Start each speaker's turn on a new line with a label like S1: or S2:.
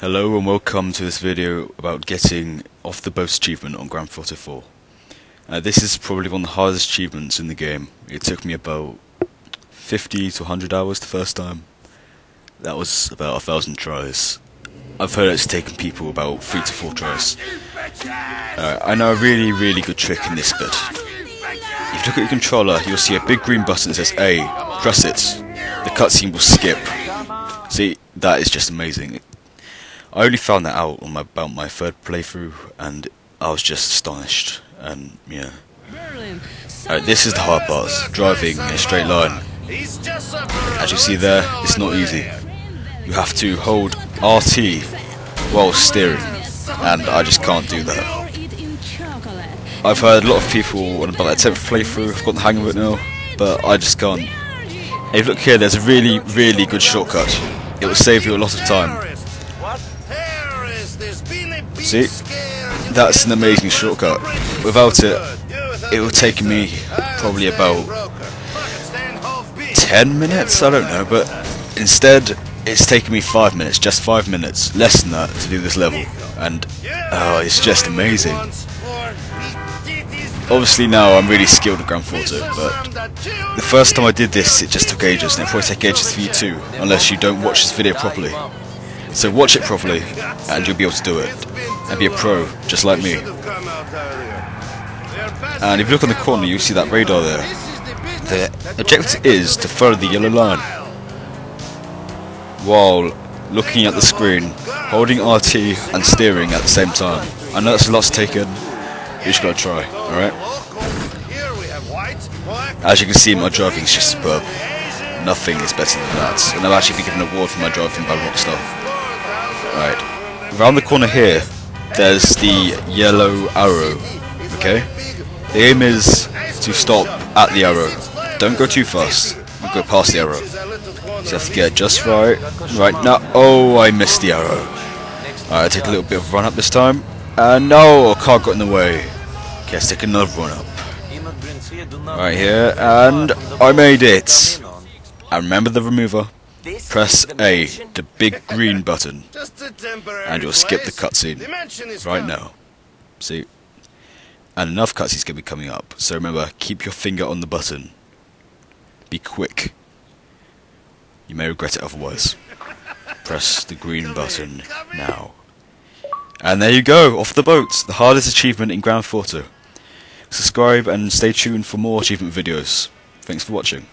S1: Hello and welcome to this video about getting off the boat achievement on Grand Theft Auto 4. Uh, this is probably one of the hardest achievements in the game. It took me about 50 to 100 hours the first time. That was about a thousand tries. I've heard it's taken people about 3 to 4 tries. Uh, I know a really really good trick in this bit. If you look at your controller you'll see a big green button that says A. Press it. The cutscene will skip. See, that is just amazing. I only found that out on my, about my third playthrough, and I was just astonished. And yeah, Alright, uh, this is the hard part: driving in a straight line. As you see there, it's not easy. You have to hold RT while steering, and I just can't do that. I've heard a lot of people on about their 10th playthrough have got the hang of it now, but I just can't. If you look here, there's a really, really good shortcut. It will save you a lot of time. See? That's an amazing shortcut. Without it, it would take me probably about 10 minutes, I don't know, but instead it's taken me 5 minutes, just 5 minutes, less than that to do this level, and oh, it's just amazing. Obviously now I'm really skilled at Grand Auto, but the first time I did this it just took ages, and it'll probably take ages for you too, unless you don't watch this video properly. So watch it properly, and you'll be able to do it, and be a pro, just like me. And if you look on the corner, you'll see that radar there. The objective is to follow the yellow line, while looking at the screen, holding RT and steering at the same time. I know that's a lot to take in, you just gotta try, alright? As you can see, my driving is just superb. Nothing is better than that, and I've actually been given an award for my driving by Rockstar. Right. Around the corner here, there's the yellow arrow. Okay? The aim is to stop at the arrow. Don't go too fast. Go past the arrow. So you have to get just right. Right now. Oh, I missed the arrow. Alright, take a little bit of run up this time. And no, a car got in the way. Okay, let's take another run up. Right here, and I made it. And remember the remover. Press A, the big green button, and you'll skip the cutscene right now. See? And enough cutscenes can be coming up, so remember, keep your finger on the button. Be quick. You may regret it otherwise. Press the green button now. And there you go, off the boat, the hardest achievement in Grand Theft Auto. Subscribe and stay tuned for more achievement videos. Thanks for watching.